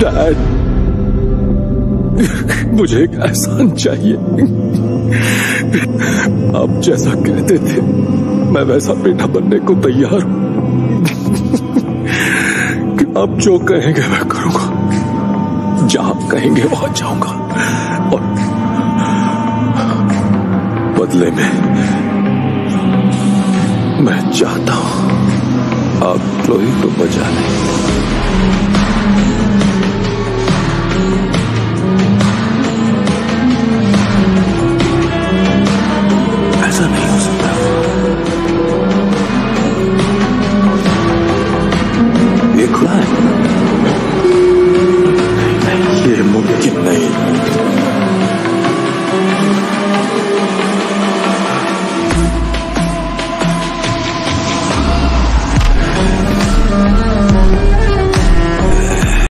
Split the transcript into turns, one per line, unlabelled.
Dad. मुझे एक एहसान चाहिए। आप जैसा कहते थे, मैं वैसा बेटा बनने को तैयार हूँ। आप जो कहेंगे मैं करूँगा, जहाँ कहेंगे वहाँ जाऊँगा। और बदले में मैं चाहता हूँ, आप लोही तो बजा लें। done.